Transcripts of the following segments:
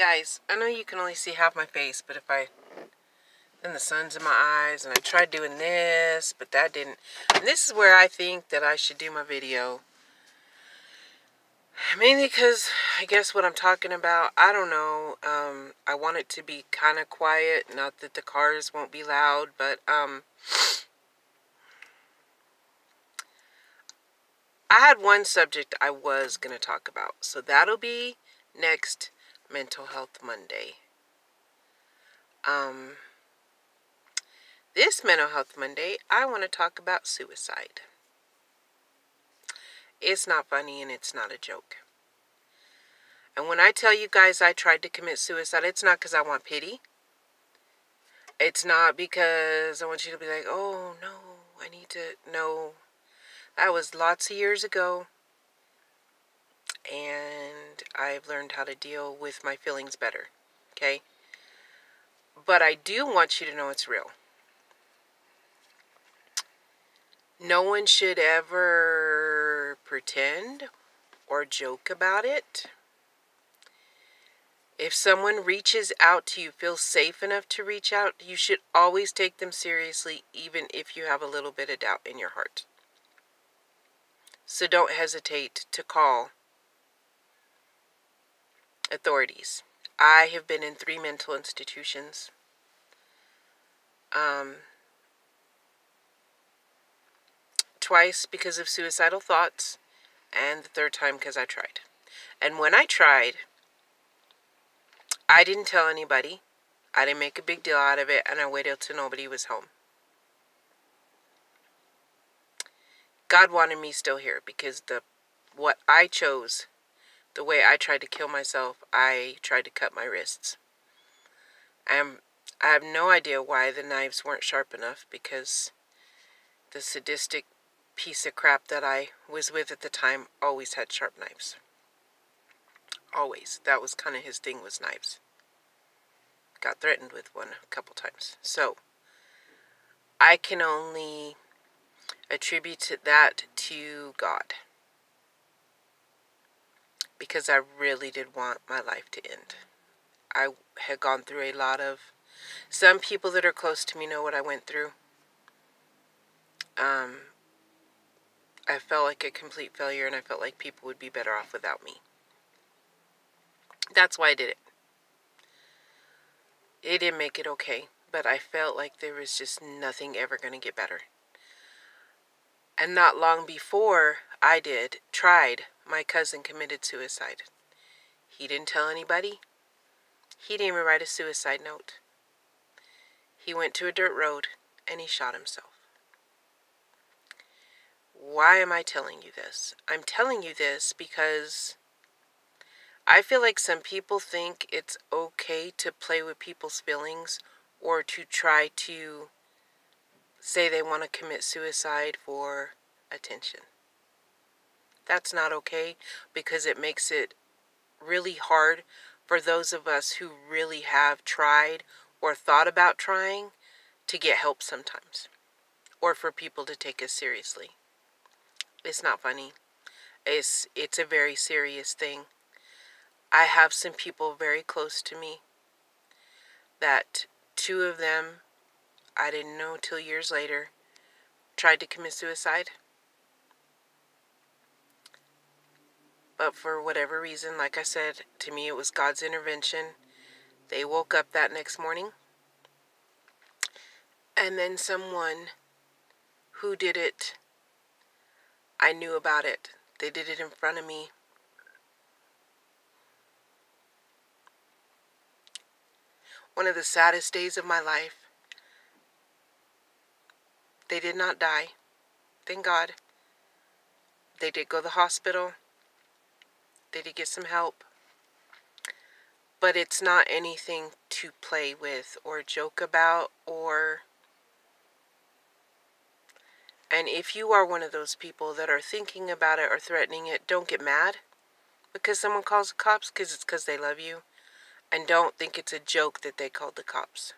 Guys, I know you can only see half my face, but if I, then the sun's in my eyes, and I tried doing this, but that didn't, and this is where I think that I should do my video. Mainly because, I guess what I'm talking about, I don't know, um, I want it to be kind of quiet, not that the cars won't be loud, but, um, I had one subject I was going to talk about, so that'll be next Mental Health Monday. Um, this Mental Health Monday, I want to talk about suicide. It's not funny and it's not a joke. And when I tell you guys I tried to commit suicide, it's not because I want pity. It's not because I want you to be like, oh no, I need to. No, that was lots of years ago and I've learned how to deal with my feelings better. Okay? But I do want you to know it's real. No one should ever pretend or joke about it. If someone reaches out to you, feel safe enough to reach out, you should always take them seriously, even if you have a little bit of doubt in your heart. So don't hesitate to call authorities. I have been in three mental institutions. Um, twice because of suicidal thoughts, and the third time because I tried. And when I tried, I didn't tell anybody. I didn't make a big deal out of it, and I waited till nobody was home. God wanted me still here because the what I chose the way I tried to kill myself, I tried to cut my wrists. I'm, I have no idea why the knives weren't sharp enough because the sadistic piece of crap that I was with at the time always had sharp knives. Always. That was kind of his thing was knives. Got threatened with one a couple times. So, I can only attribute that to God because I really did want my life to end. I had gone through a lot of. Some people that are close to me know what I went through. Um, I felt like a complete failure, and I felt like people would be better off without me. That's why I did it. It didn't make it okay, but I felt like there was just nothing ever going to get better. And not long before I did, tried, my cousin committed suicide. He didn't tell anybody. He didn't even write a suicide note. He went to a dirt road and he shot himself. Why am I telling you this? I'm telling you this because I feel like some people think it's okay to play with people's feelings or to try to say they want to commit suicide for attention. That's not okay because it makes it really hard for those of us who really have tried or thought about trying to get help sometimes or for people to take us seriously. It's not funny. It's it's a very serious thing. I have some people very close to me that two of them I didn't know till years later tried to commit suicide. But for whatever reason, like I said, to me it was God's intervention. They woke up that next morning. And then someone who did it, I knew about it. They did it in front of me. One of the saddest days of my life. They did not die. Thank God. They did go to the hospital. They did get some help. But it's not anything to play with or joke about or. And if you are one of those people that are thinking about it or threatening it, don't get mad because someone calls the cops because it's because they love you. And don't think it's a joke that they called the cops.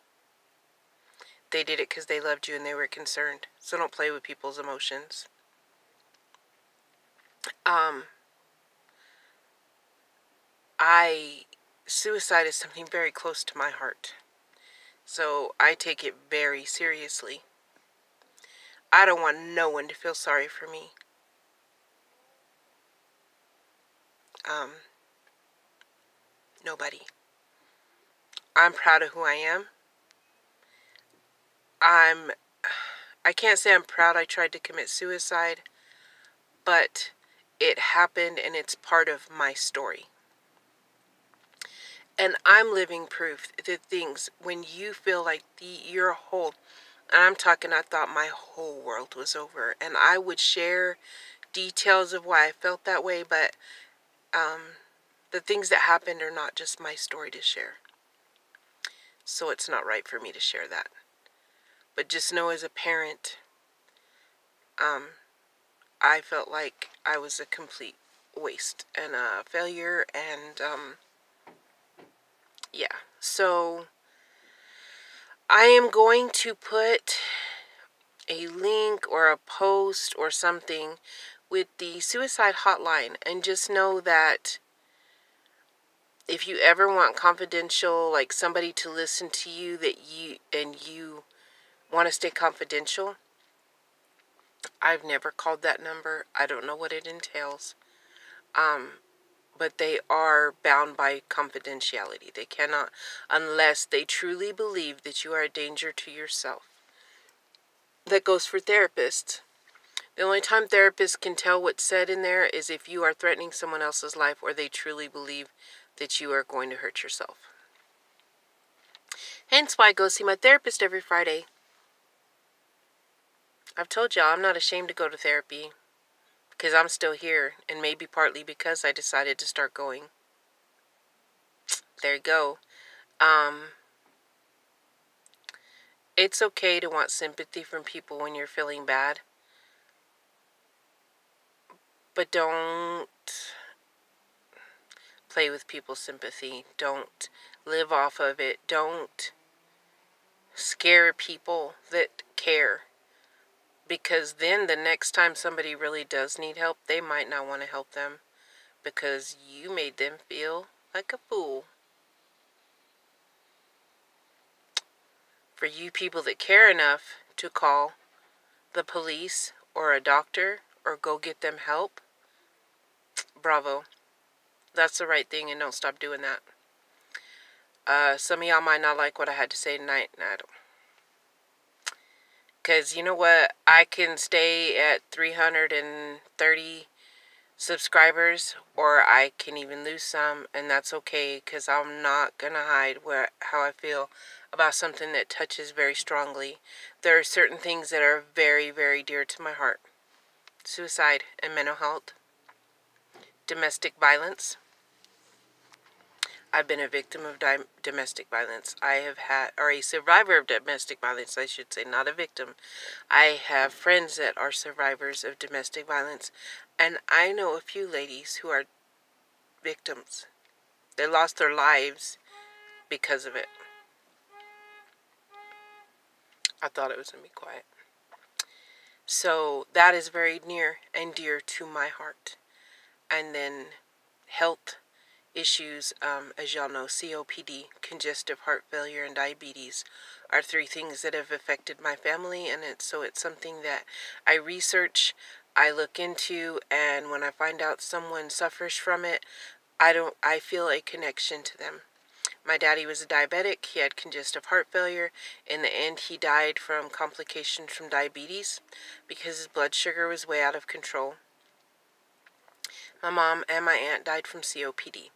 They did it because they loved you and they were concerned. So don't play with people's emotions. Um, I suicide is something very close to my heart. So I take it very seriously. I don't want no one to feel sorry for me. Um, nobody. I'm proud of who I am. I'm, I can't say I'm proud I tried to commit suicide, but it happened and it's part of my story. And I'm living proof that things, when you feel like the, your whole, and I'm talking, I thought my whole world was over. And I would share details of why I felt that way, but um, the things that happened are not just my story to share. So it's not right for me to share that. But just know as a parent, um, I felt like I was a complete waste and a failure and um, yeah, so I am going to put a link or a post or something with the suicide hotline and just know that if you ever want confidential like somebody to listen to you that you and you want to stay confidential I've never called that number. I don't know what it entails. Um but they are bound by confidentiality. They cannot, unless they truly believe that you are a danger to yourself. That goes for therapists. The only time therapists can tell what's said in there is if you are threatening someone else's life or they truly believe that you are going to hurt yourself. Hence why I go see my therapist every Friday. I've told y'all I'm not ashamed to go to therapy because I'm still here, and maybe partly because I decided to start going. There you go. Um, it's okay to want sympathy from people when you're feeling bad. But don't play with people's sympathy. Don't live off of it. Don't scare people that care because then the next time somebody really does need help, they might not want to help them because you made them feel like a fool. For you people that care enough to call the police or a doctor or go get them help, bravo. That's the right thing and don't stop doing that. Uh, some of y'all might not like what I had to say tonight, I don't because you know what? I can stay at 330 subscribers or I can even lose some and that's okay because I'm not going to hide where how I feel about something that touches very strongly. There are certain things that are very, very dear to my heart. Suicide and mental health. Domestic violence. I've been a victim of domestic violence. I have had, or a survivor of domestic violence, I should say, not a victim. I have friends that are survivors of domestic violence, and I know a few ladies who are victims. They lost their lives because of it. I thought it was going to be quiet. So that is very near and dear to my heart. And then health issues, um, as y'all know, COPD, congestive heart failure, and diabetes are three things that have affected my family, and it's, so it's something that I research, I look into, and when I find out someone suffers from it, I don't, I feel a connection to them. My daddy was a diabetic. He had congestive heart failure. In the end, he died from complications from diabetes because his blood sugar was way out of control. My mom and my aunt died from COPD.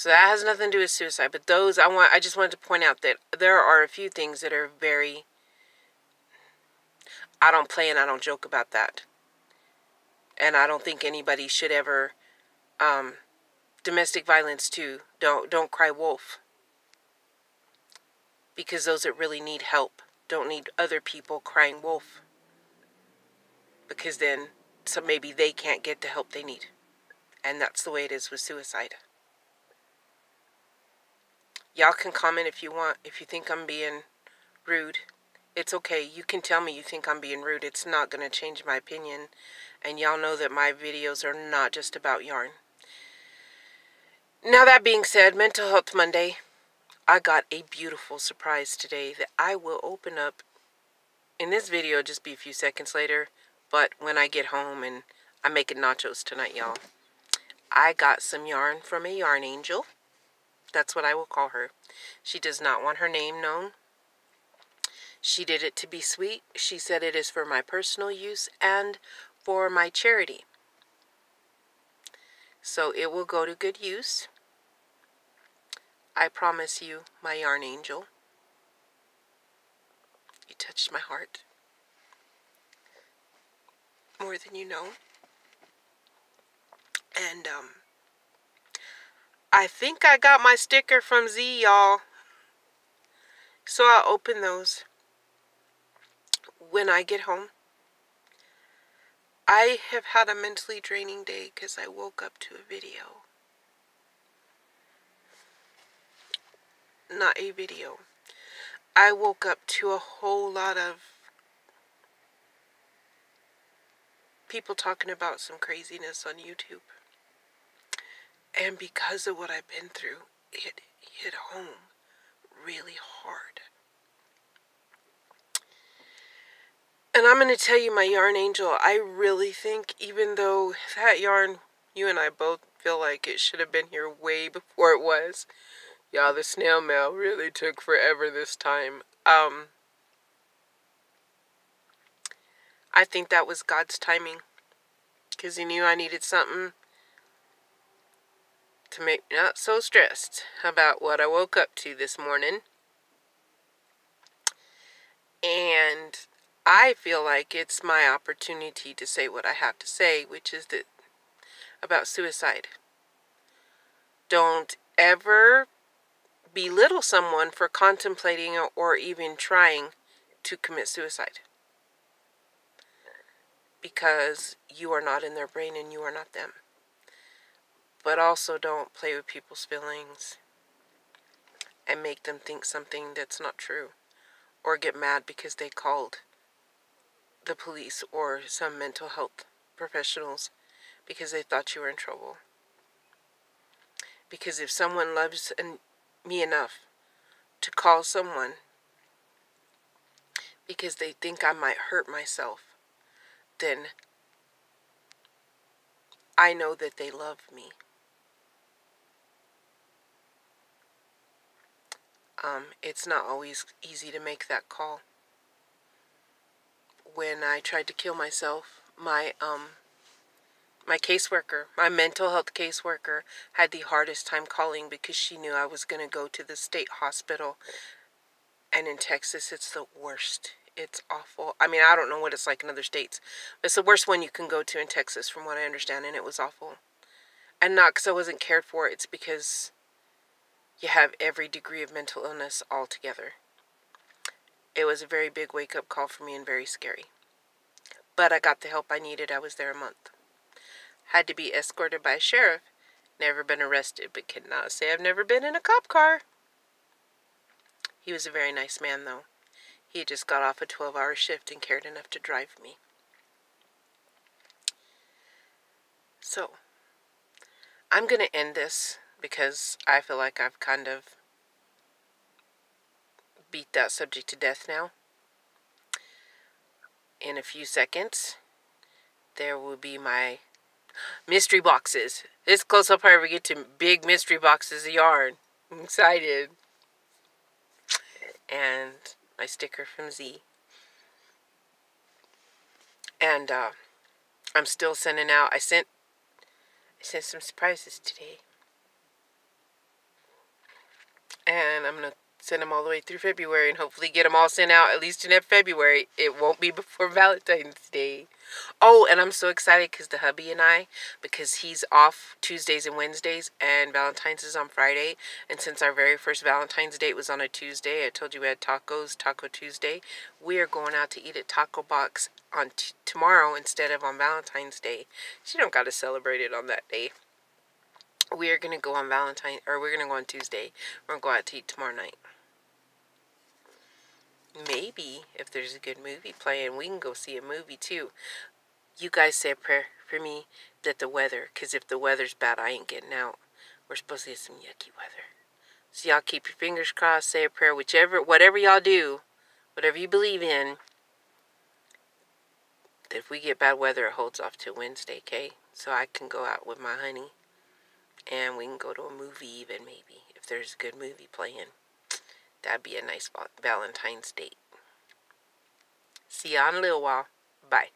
So that has nothing to do with suicide. But those I want I just wanted to point out that there are a few things that are very I don't play and I don't joke about that. And I don't think anybody should ever um, domestic violence too. Don't don't cry wolf. Because those that really need help don't need other people crying wolf. Because then so maybe they can't get the help they need. And that's the way it is with suicide. Y'all can comment if you want, if you think I'm being rude. It's okay. You can tell me you think I'm being rude. It's not going to change my opinion. And y'all know that my videos are not just about yarn. Now, that being said, Mental Health Monday, I got a beautiful surprise today that I will open up in this video, just be a few seconds later. But when I get home and I'm making nachos tonight, y'all, I got some yarn from a yarn angel. That's what I will call her. She does not want her name known. She did it to be sweet. She said it is for my personal use and for my charity. So it will go to good use. I promise you, my yarn angel. You touched my heart. More than you know. And, um, I think I got my sticker from Z, y'all. So I'll open those when I get home. I have had a mentally draining day because I woke up to a video. Not a video. I woke up to a whole lot of people talking about some craziness on YouTube. And because of what I've been through, it hit home really hard. And I'm going to tell you, my yarn angel, I really think even though that yarn, you and I both feel like it should have been here way before it was. Yeah, the snail mail really took forever this time. Um, I think that was God's timing. Because he knew I needed something to make me not so stressed about what I woke up to this morning. And I feel like it's my opportunity to say what I have to say, which is that about suicide. Don't ever belittle someone for contemplating or even trying to commit suicide. Because you are not in their brain and you are not them. But also don't play with people's feelings and make them think something that's not true. Or get mad because they called the police or some mental health professionals because they thought you were in trouble. Because if someone loves me enough to call someone because they think I might hurt myself, then I know that they love me. Um, it's not always easy to make that call when I tried to kill myself, my um my caseworker, my mental health caseworker, had the hardest time calling because she knew I was going to go to the state hospital. And in Texas, it's the worst. It's awful. I mean, I don't know what it's like in other states. But it's the worst one you can go to in Texas, from what I understand. And it was awful. And not because I wasn't cared for, it's because you have every degree of mental illness all together. It was a very big wake up call for me and very scary. But I got the help I needed. I was there a month. Had to be escorted by a sheriff. Never been arrested, but cannot say I've never been in a cop car. He was a very nice man, though. He had just got off a 12 hour shift and cared enough to drive me. So, I'm going to end this because I feel like I've kind of beat that subject to death now. In a few seconds, there will be my mystery boxes. This close up I ever get to big mystery boxes of yarn. I'm excited. And my sticker from Z. And uh, I'm still sending out. I sent I sent some surprises today. And I'm going to send them all the way through February and hopefully get them all sent out at least in February. It won't be before Valentine's Day. Oh, and I'm so excited because the hubby and I, because he's off Tuesdays and Wednesdays and Valentine's is on Friday. And since our very first Valentine's date was on a Tuesday, I told you we had tacos, Taco Tuesday. We are going out to eat at Taco Box on tomorrow instead of on Valentine's Day. You don't got to celebrate it on that day we are going to go on Valentine, or we're going to go on Tuesday. We're going to go out to eat tomorrow night. Maybe, if there's a good movie playing, we can go see a movie too. You guys say a prayer for me that the weather, because if the weather's bad, I ain't getting out. we're supposed to get some yucky weather. So y'all keep your fingers crossed, say a prayer, whichever, whatever y'all do, whatever you believe in. That if we get bad weather, it holds off to Wednesday, okay? So I can go out with my honey, and we can go to a movie even maybe if there's a good movie playing. That'd be a nice Valentine's date. See ya in a little while. Bye.